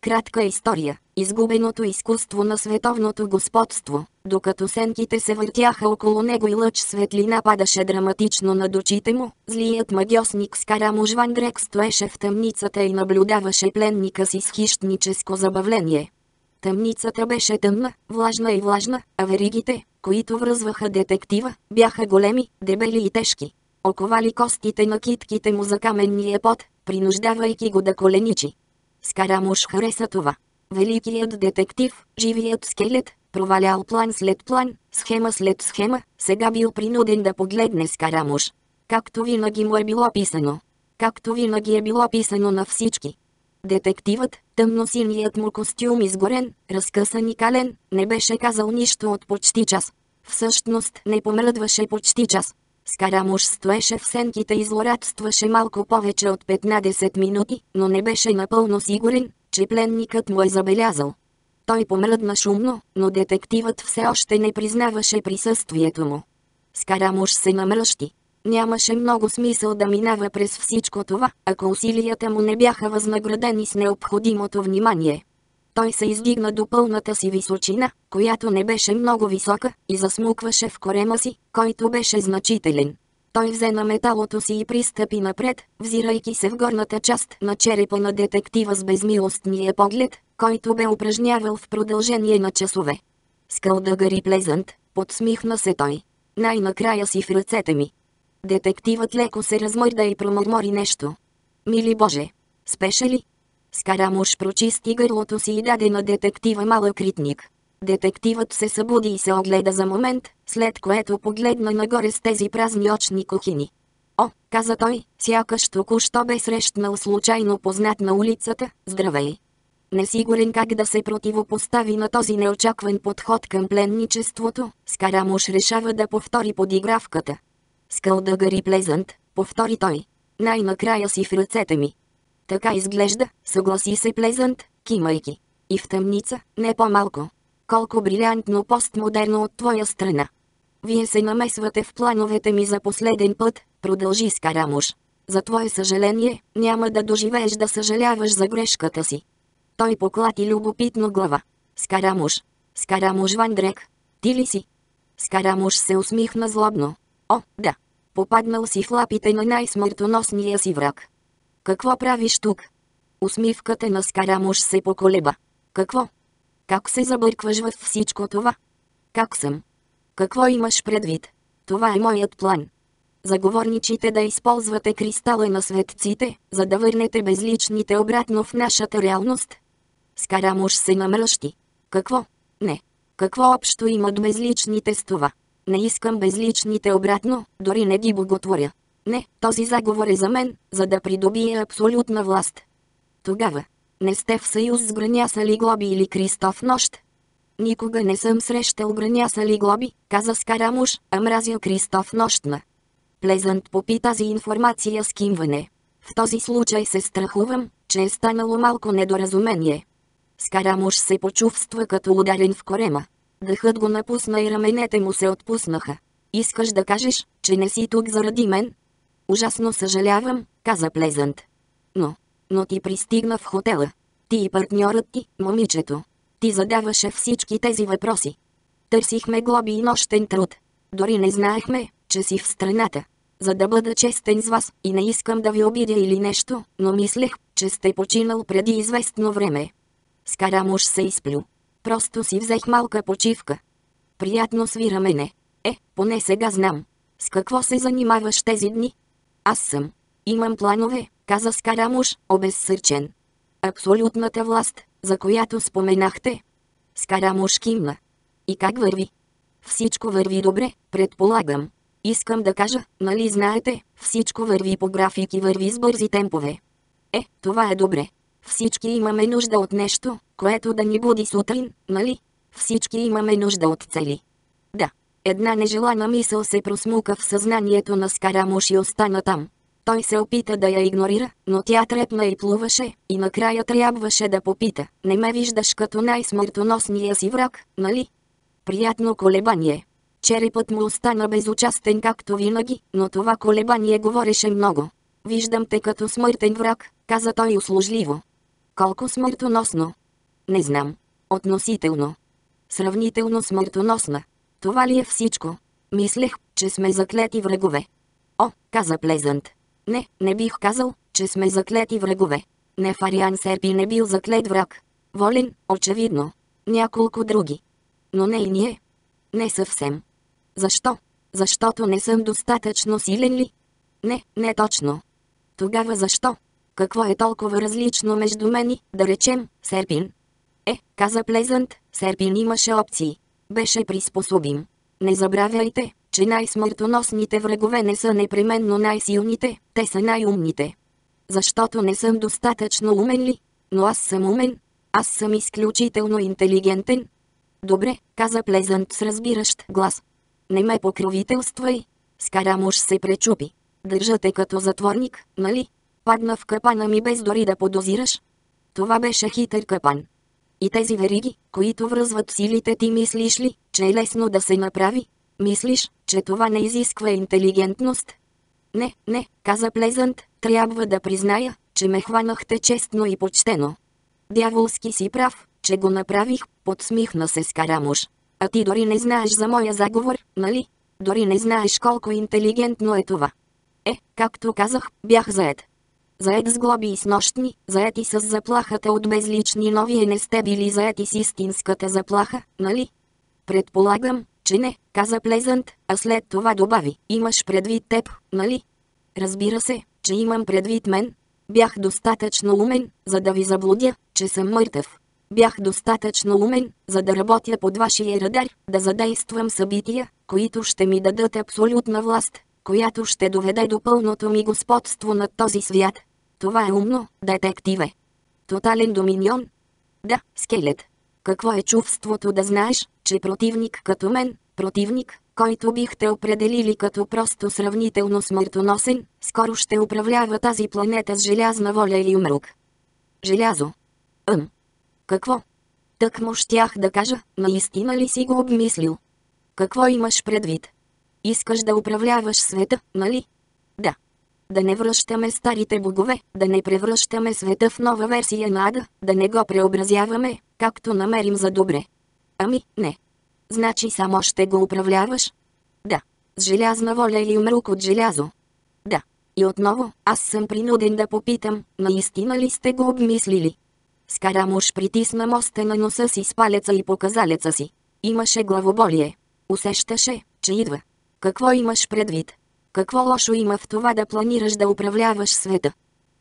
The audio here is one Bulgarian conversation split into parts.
Кратка история. Изгубеното изкуство на световното господство, докато сенките се въртяха около него и лъч светлина падаше драматично над очите му, злият магиосник с карамуж Ван Дрек стоеше в тъмницата и наблюдаваше пленника си с хищническо забавление. Тъмницата беше тъмна, влажна и влажна, а веригите, които връзваха детектива, бяха големи, дебели и тежки. Оковали костите на китките му за каменния пот, принуждавайки го да коленичи. Скарамуш хареса това. Великият детектив, живият скелет, провалял план след план, схема след схема, сега бил принуден да погледне Скарамуш. Както винаги му е било писано. Както винаги е било писано на всички. Детективът, тъмносиният му костюм изгорен, разкъсан и кален, не беше казал нищо от почти час. Всъщност не помръдваше почти час. Скарамуш стоеше в сенките и злорадстваше малко повече от 15 минути, но не беше напълно сигурен, че пленникът му е забелязал. Той помръдна шумно, но детективът все още не признаваше присъствието му. Скарамуш се намръщи. Нямаше много смисъл да минава през всичко това, ако усилията му не бяха възнаградени с необходимото внимание. Той се издигна до пълната си височина, която не беше много висока, и засмукваше в корема си, който беше значителен. Той взе на металото си и пристъпи напред, взирайки се в горната част на черепа на детектива с безмилостния поглед, който бе упражнявал в продължение на часове. Скълдъгър плезант, подсмихна се той. Най-накрая си в ръцете ми. Детективът леко се размърда и промърмори нещо. Мили Боже! Спеше ли? Скарамуш прочисти гърлото си и даде на детектива малък ритник. Детективът се събуди и се огледа за момент, след което погледна нагоре с тези празни очни кухини. О, каза той, сякаш току-що бе срещнал случайно познат на улицата, здравей. Несигурен как да се противопостави на този неочакван подход към пленничеството, Скарамуш решава да повтори подигравката. Скълдъгър плезант, повтори той. Най-накрая си в ръцете ми. Така изглежда, съгласи се Плезант, кимайки. И в тъмница, не по-малко. Колко брилянтно постмодерно от твоя страна. Вие се намесвате в плановете ми за последен път, продължи Скарамуш. За твое съжаление, няма да доживееш да съжаляваш за грешката си. Той поклати любопитно глава. Скарамуш. Скарамуш Вандрек. Ти ли си? Скарамуш се усмихна злобно. О, да. Попаднал си в лапите на най-смъртоносния си враг. Какво правиш тук? Усмивката на Скарамуш се поколеба. Какво? Как се забъркваш в всичко това? Как съм? Какво имаш предвид? Това е моят план. Заговорничите да използвате кристала на светците, за да върнете безличните обратно в нашата реалност. Скарамуш се намръщи. Какво? Не. Какво общо имат безличните с това? Не искам безличните обратно, дори не ги боготворя. Не, този заговор е за мен, за да придобие абсолютна власт. Тогава, не сте в съюз с гранясали глоби или Кристоф нощ. Никога не съм срещал гранясали глоби, каза Скарамуш, а мразя Кристоф нощна. Плезант попита за информация с кимване. В този случай се страхувам, че е станало малко недоразумение. Скарамуш се почувства като ударен в корема. Дъхът го напусна и раменете му се отпуснаха. Искаш да кажеш, че не си тук заради мен? Ужасно съжалявам, каза Плезант. Но, но ти пристигна в хотела. Ти и партньорът ти, момичето. Ти задаваше всички тези въпроси. Търсихме глоби и нощен труд. Дори не знаехме, че си в страната. За да бъда честен с вас и не искам да ви обидя или нещо, но мислех, че сте починал преди известно време. Скарамуш се изплю. Просто си взех малка почивка. Приятно свира мене. Е, поне сега знам. С какво се занимаваш тези дни? Аз съм. Имам планове, каза Скарамуш, обезсърчен. Абсолютната власт, за която споменахте. Скарамуш кимна. И как върви? Всичко върви добре, предполагам. Искам да кажа, нали знаете, всичко върви по график и върви с бързи темпове. Е, това е добре. Всички имаме нужда от нещо, което да ни буди сутрин, нали? Всички имаме нужда от цели. Една нежелана мисъл се просмука в съзнанието на Скарамуш и остана там. Той се опита да я игнорира, но тя трепна и плуваше, и накрая трябваше да попита. Не ме виждаш като най-смъртоносния си враг, нали? Приятно колебание. Черепът му остана безучастен както винаги, но това колебание говореше много. Виждам те като смъртен враг, каза той услужливо. Колко смъртоносно? Не знам. Относително. Сравнително смъртоносна. Това ли е всичко? Мислех, че сме заклети врагове. О, каза Плезант. Не, не бих казал, че сме заклети врагове. Не Фариан Серпи не бил заклет враг. Волен, очевидно. Няколко други. Но не и ние. Не съвсем. Защо? Защото не съм достатъчно силен ли? Не, не точно. Тогава защо? Какво е толкова различно между мен и, да речем, Серпин? Е, каза Плезант, Серпин имаше опции. Беше приспособим. Не забравяйте, че най-смъртоносните врагове не са непременно най-силните, те са най-умните. Защото не съм достатъчно умен ли? Но аз съм умен. Аз съм изключително интелигентен. Добре, каза Плезант с разбиращ глас. Не ме покровителствай. Скарамуш се пречупи. Държате като затворник, нали? Падна в капана ми без дори да подозираш. Това беше хитър капан. И тези вериги, които връзват силите ти мислиш ли, че е лесно да се направи? Мислиш, че това не изисква интелигентност? Не, не, каза Плезант, трябва да призная, че ме хванахте честно и почтено. Дяволски си прав, че го направих, подсмихна се Скарамуш. А ти дори не знаеш за моя заговор, нали? Дори не знаеш колко интелигентно е това. Е, както казах, бях заед. Заед с глоби и с нощни, заед и с заплахата от безлични нови не сте били заети с истинската заплаха, нали? Предполагам, че не, каза Плезант, а след това добави, имаш предвид теб, нали? Разбира се, че имам предвид мен. Бях достатъчно умен, за да ви заблудя, че съм мъртъв. Бях достатъчно умен, за да работя под вашия радар, да задействам събития, които ще ми дадат абсолютна власт, която ще доведе до пълното ми господство над този свят. Това е умно, детективе. Тотален доминион? Да, скелет. Какво е чувството да знаеш, че противник като мен, противник, който бихте определили като просто сравнително смъртоносен, скоро ще управлява тази планета с желязна воля и умрук. Желязо. Ъм. Какво? Тък му щях да кажа, наистина ли си го обмислил? Какво имаш предвид? Искаш да управляваш света, нали? Да. Да не връщаме старите богове, да не превръщаме света в нова версия на Ада, да не го преобразяваме, както намерим за добре. Ами, не. Значи само ще го управляваш? Да. С желязна воля или умрук от желязо? Да. И отново, аз съм принуден да попитам, наистина ли сте го обмислили? Скарамуш притисна моста на носа си с палеца и показалеца си. Имаше главоболие. Усещаше, че идва. Какво имаш предвид? Какво лошо има в това да планираш да управляваш света?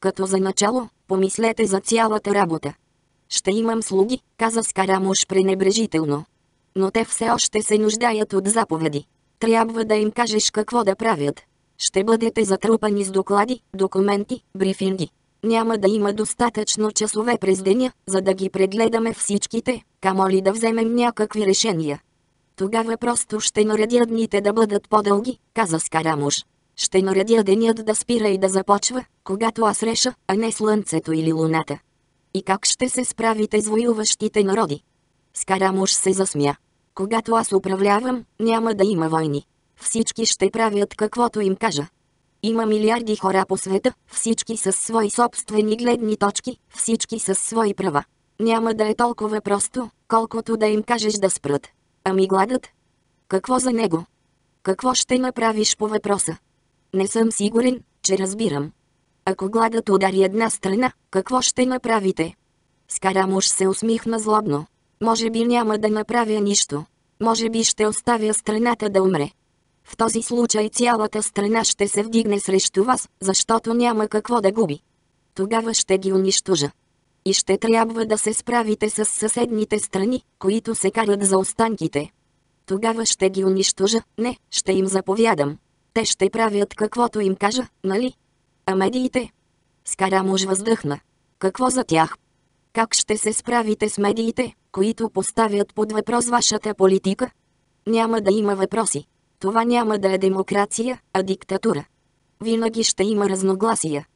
Като за начало, помислете за цялата работа. Ще имам слуги, каза Скарамуш пренебрежително. Но те все още се нуждаят от заповеди. Трябва да им кажеш какво да правят. Ще бъдете затрупани с доклади, документи, брифинги. Няма да има достатъчно часове през деня, за да ги прегледаме всичките, камо ли да вземем някакви решения. Тогава просто ще наредя дните да бъдат по-дълги, каза Скарамуш. Ще наредя денят да спира и да започва, когато аз реша, а не слънцето или луната. И как ще се справите с воюващите народи? Скарамуш се засмя. Когато аз управлявам, няма да има войни. Всички ще правят каквото им кажа. Има милиарди хора по света, всички с свои собствени гледни точки, всички с свои права. Няма да е толкова просто, колкото да им кажеш да спрат. Ами гладът? Какво за него? Какво ще направиш по въпроса? Не съм сигурен, че разбирам. Ако гладът удари една страна, какво ще направите? Скарамуш се усмихна злобно. Може би няма да направя нищо. Може би ще оставя страната да умре. В този случай цялата страна ще се вдигне срещу вас, защото няма какво да губи. Тогава ще ги унищожа. И ще трябва да се справите с съседните страни, които се карат за останките. Тогава ще ги унищожа, не, ще им заповядам. Те ще правят каквото им кажа, нали? А медиите? Скарамуж въздъхна. Какво за тях? Как ще се справите с медиите, които поставят под въпрос вашата политика? Няма да има въпроси. Това няма да е демокрация, а диктатура. Винаги ще има разногласия.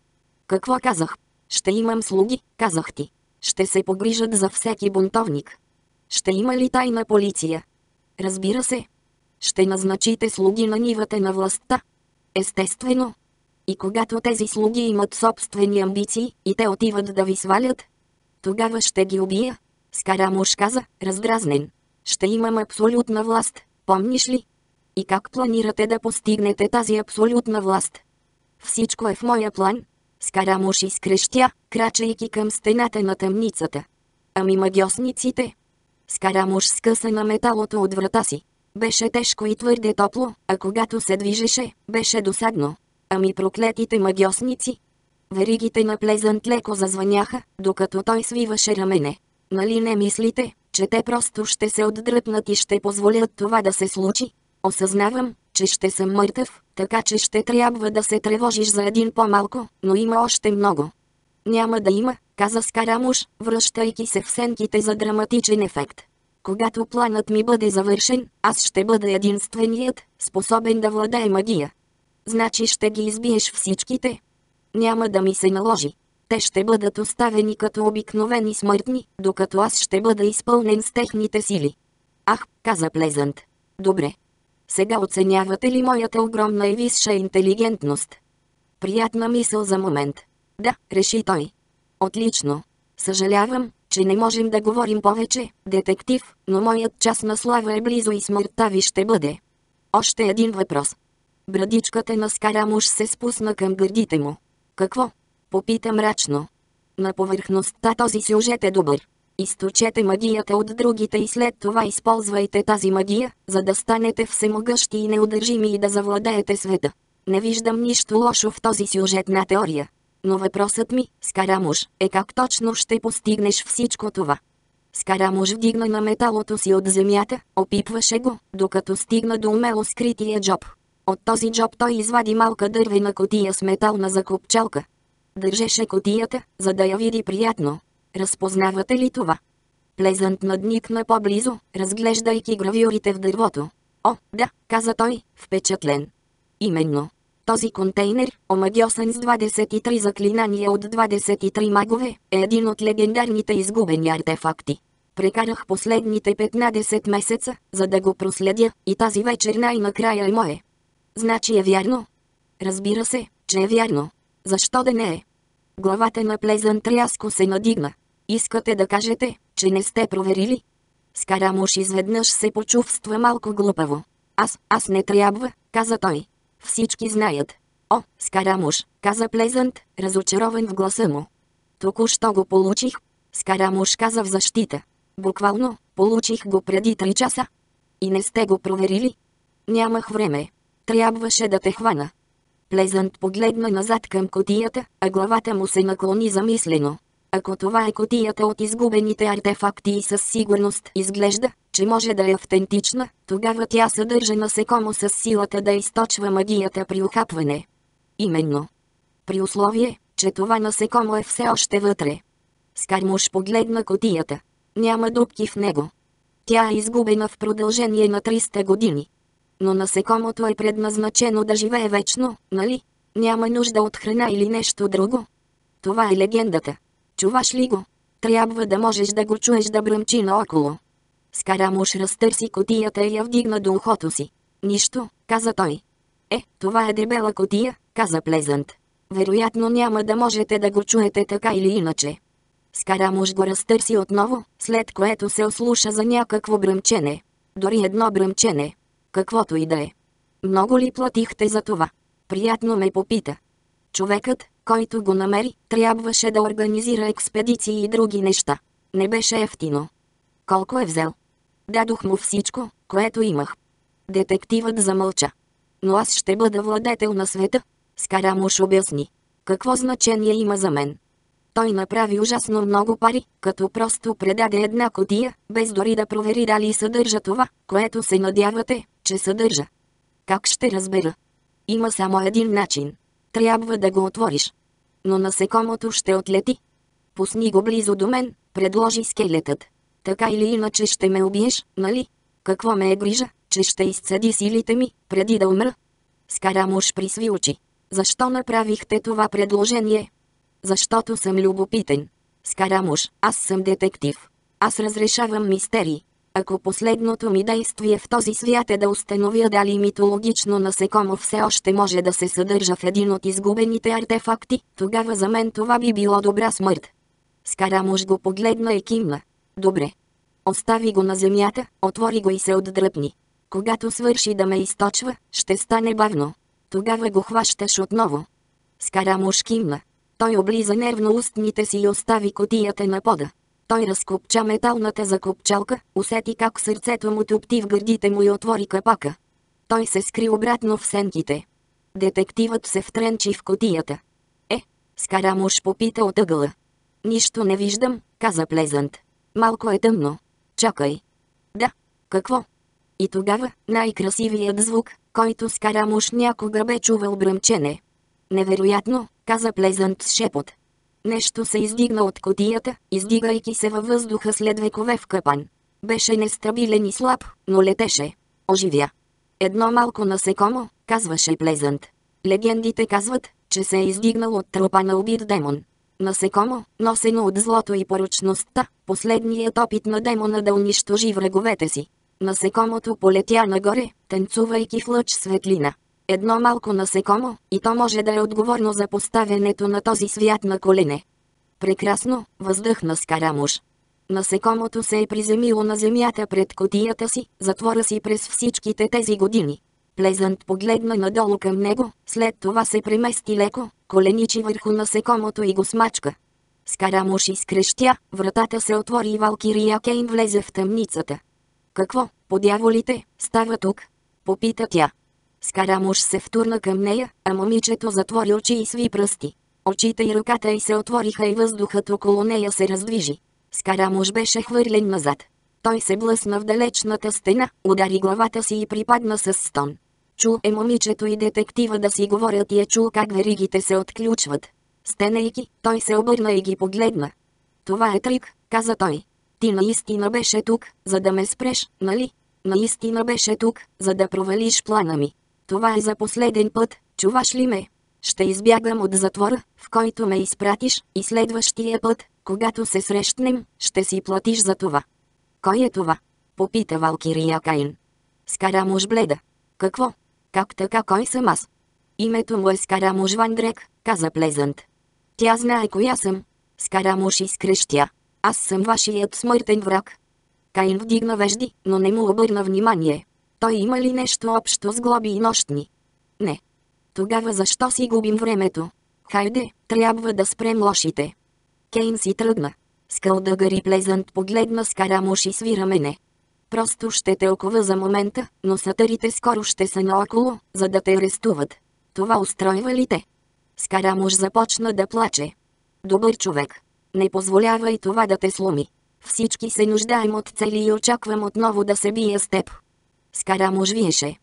Какво казах? Ще имам слуги, казах ти. Ще се погрижат за всеки бунтовник. Ще има ли тайна полиция? Разбира се. Ще назначите слуги на нивата на властта. Естествено. И когато тези слуги имат собствени амбиции и те отиват да ви свалят, Тогава ще ги убия. Скарамуш каза, раздразнен. Ще имам абсолютна власт, помниш ли? И как планирате да постигнете тази абсолютна власт? Всичко е в моя план. Скарамуш изкрещя, крачайки към стената на тъмницата. Ами магиосниците? Скарамуш скъса на металото от врата си. Беше тежко и твърде топло, а когато се движеше, беше досадно. Ами проклетите магиосници? Веригите на Плезант леко зазвъняха, докато той свиваше рамене. Нали не мислите, че те просто ще се отдръпнат и ще позволят това да се случи? Осъзнавам, че ще съм мъртъв, така че ще трябва да се тревожиш за един по-малко, но има още много. Няма да има, каза Скарамуш, връщайки се в сенките за драматичен ефект. Когато планът ми бъде завършен, аз ще бъда единственият, способен да владее магия. Значи ще ги избиеш всичките? Няма да ми се наложи. Те ще бъдат оставени като обикновени смъртни, докато аз ще бъда изпълнен с техните сили. Ах, каза Плезант. Добре. Сега оценявате ли моята огромна и висша интелигентност? Приятна мисъл за момент. Да, реши той. Отлично. Съжалявам, че не можем да говорим повече, детектив, но моят час на слава е близо и смъртта ви ще бъде. Още един въпрос. Брадичката на Скарамуш се спусна към гърдите му. Какво? Попита мрачно. На повърхността този сюжет е добър. Източете магията от другите и след това използвайте тази магия, за да станете всемогъщи и неудържими и да завладеете света. Не виждам нищо лошо в този сюжет на теория. Но въпросът ми, Скарамуш, е как точно ще постигнеш всичко това. Скарамуш вдигна на металото си от земята, опипваше го, докато стигна до умело скрития джоб. От този джоб той извади малка дървена котия с метална закопчалка. Държеше котията, за да я види приятно. Разпознавате ли това? Плезант надникна по-близо, разглеждайки гравюрите в дървото. О, да, каза той, впечатлен. Именно. Този контейнер, омагиосен с 23 заклинания от 23 магове, е един от легендарните изгубени артефакти. Прекарах последните 15 месеца, за да го проследя, и тази вечер най-накрая е мое. Значи е вярно? Разбира се, че е вярно. Защо да не е? Главата на Плезан тряско се надигна. Искате да кажете, че не сте проверили? Скарамуш изведнъж се почувства малко глупаво. Аз, аз не трябва, каза той. Всички знаят. О, Скарамуш, каза Плезант, разочарован в гласа му. Току-що го получих. Скарамуш каза в защита. Буквално, получих го преди 3 часа. И не сте го проверили? Нямах време. Трябваше да те хвана. Плезант погледна назад към котията, а главата му се наклони замислено. Ако това е котията от изгубените артефакти и със сигурност изглежда, че може да е автентична, тогава тя съдържа насекомо с силата да източва магията при ухапване. Именно. При условие, че това насекомо е все още вътре. Скармуш погледна котията. Няма дупки в него. Тя е изгубена в продължение на 300 години. Но насекомото е предназначено да живее вечно, нали? Няма нужда от храна или нещо друго. Това е легендата. Чуваш ли го? Трябва да можеш да го чуеш да бръмчи наоколо. Скарамуш разтърси котията и я вдигна до ухото си. Нищо, каза той. Е, това е дебела котия, каза Плезант. Вероятно няма да можете да го чуете така или иначе. Скарамуш го разтърси отново, след което се ослуша за някакво бръмчене. Дори едно бръмчене. Каквото и да е. Много ли платихте за това? Приятно ме попита. Човекът, който го намери, трябваше да организира експедиции и други неща. Не беше ефтино. Колко е взел? Дадох му всичко, което имах. Детективът замълча. Но аз ще бъда владетел на света. Скарамуш обясни. Какво значение има за мен? Той направи ужасно много пари, като просто предаде една котия, без дори да провери дали съдържа това, което се надявате, че съдържа. Как ще разбера? Има само един начин. Трябва да го отвориш. Но насекомото ще отлети. Пусни го близо до мен, предложи скелетът. Така или иначе ще ме убиеш, нали? Какво ме е грижа, че ще изцеди силите ми, преди да умра? Скарамуш присви очи. Защо направихте това предложение? Защото съм любопитен. Скарамуш, аз съм детектив. Аз разрешавам мистерии. Ако последното ми действие в този свят е да установя дали митологично насекомо все още може да се съдържа в един от изгубените артефакти, тогава за мен това би било добра смърт. Скарамуш го погледна и кимна. Добре. Остави го на земята, отвори го и се отдръпни. Когато свърши да ме източва, ще стане бавно. Тогава го хващаш отново. Скарамуш кимна. Той облиза нервно устните си и остави котията на пода. Той разкопча металната закопчалка, усети как сърцето му топти в гърдите му и отвори капака. Той се скри обратно в сенките. Детективът се втренчи в котията. Е, Скарамуш попита от ъгъла. Нищо не виждам, каза Плезант. Малко е тъмно. Чакай. Да. Какво? И тогава, най-красивият звук, който Скарамуш някога бе чувал бръмчене. Невероятно, каза Плезант с шепот. Нещо се издигна от котията, издигайки се във въздуха след векове в капан. Беше нестабилен и слаб, но летеше. Оживя. Едно малко насекомо, казваше Плезант. Легендите казват, че се е издигнал от трупа на убит демон. Насекомо, носено от злото и поручността, последният опит на демона да унищожи враговете си. Насекомото полетя нагоре, танцувайки в лъч светлина. Едно малко насекомо, и то може да е отговорно за поставянето на този свят на колене. Прекрасно, въздъхна Скарамуш. Насекомото се е приземило на земята пред котията си, затвора си през всичките тези години. Плезант погледна надолу към него, след това се премести леко, коленичи върху насекомото и го смачка. Скарамуш изкрещя, вратата се отвори и Валкирия Кейн влезе в тъмницата. Какво, подяволите, става тук? Попита тя. Скарамуш се втурна към нея, а момичето затвори очи и сви пръсти. Очите и ръката й се отвориха и въздухът около нея се раздвижи. Скарамуш беше хвърлен назад. Той се блъсна в далечната стена, удари главата си и припадна с стон. Чу е момичето и детектива да си говорят и е чул как веригите се отключват. Стенейки, той се обърна и ги погледна. Това е трик, каза той. Ти наистина беше тук, за да ме спреш, нали? Наистина беше тук, за да провалиш плана ми. Това е за последен път, чуваш ли ме? Ще избягам от затвора, в който ме изпратиш, и следващия път, когато се срещнем, ще си платиш за това. Кой е това? Попита Валкирия Каин. Скарамуш бледа. Какво? Как така кой съм аз? Името му е Скарамуш Вандрек, каза Плезант. Тя знае коя съм. Скарамуш изкрещя. Аз съм вашият смъртен враг. Каин вдигна вежди, но не му обърна внимание. Той има ли нещо общо с глоби и нощни? Не. Тогава защо си губим времето? Хайде, трябва да спрем лошите. Кейн си тръгна. Скълдъгър Плезант погледна с карамуш и свира мене. Просто ще те окова за момента, но сатарите скоро ще са наоколо, за да те арестуват. Това устройва ли те? Скарамуш започна да плаче. Добър човек. Не позволява и това да те сломи. Всички се нуждаем от цели и очаквам отново да се бия с теб. Скарамуш виеше.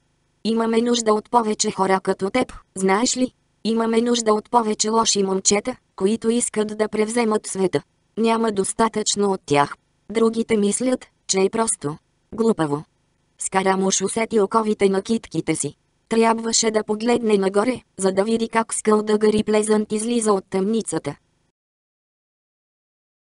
Имаме нужда от повече хора като теб, знаеш ли? Имаме нужда от повече лоши момчета, които искат да превземат света. Няма достатъчно от тях. Другите мислят, че е просто. Глупаво. Скарамуш усети оковите на китките си. Трябваше да погледне нагоре, за да види как скълдъгър и плезант излиза от тъмницата.